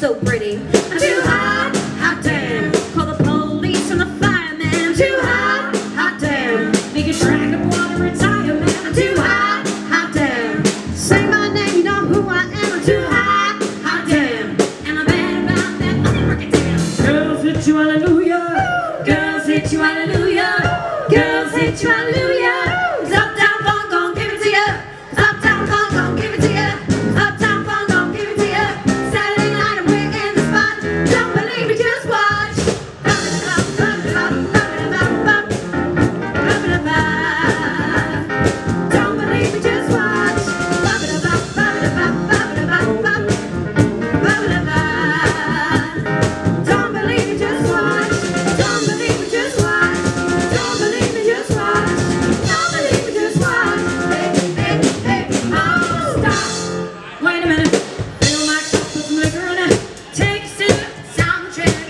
so pretty. Too hot, hot damn. Call the police and the firemen. Too hot, hot damn. Make a track of water and tire, man. Too hot, hot damn. Say my name, you know who I am. Too hot, hot damn. And I'm mad about that I'm motherfucking down. Girls hit you, hallelujah. Girls hit you, hallelujah.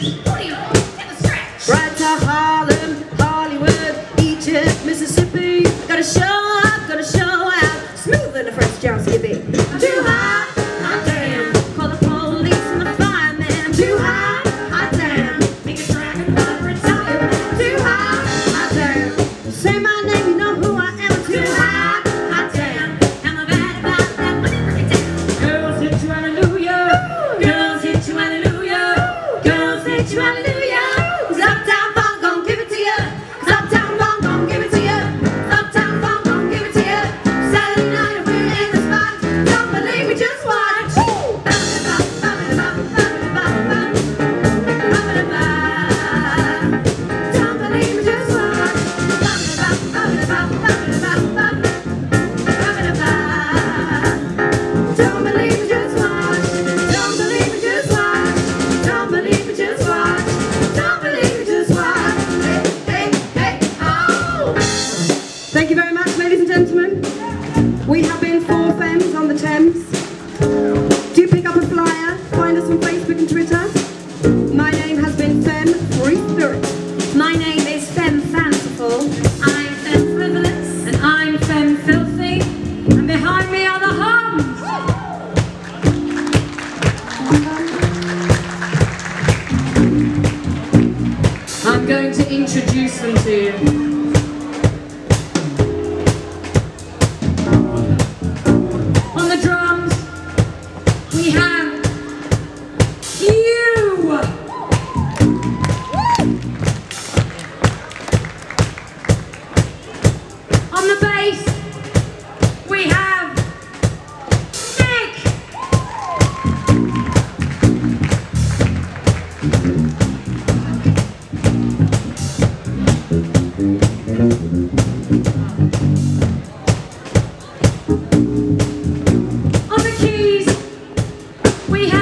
Thank you. very much, ladies and gentlemen. We have been Four Femmes on the Thames. Do pick up a flyer, find us on Facebook and Twitter. My name has been Fem Free Spirit. My name is Fem Fanciful. I'm Fem Frivolous. And I'm Fem Filthy. And behind me are the Hums! I'm going to introduce them to you. On the bass, we have Nick. On the keys, we have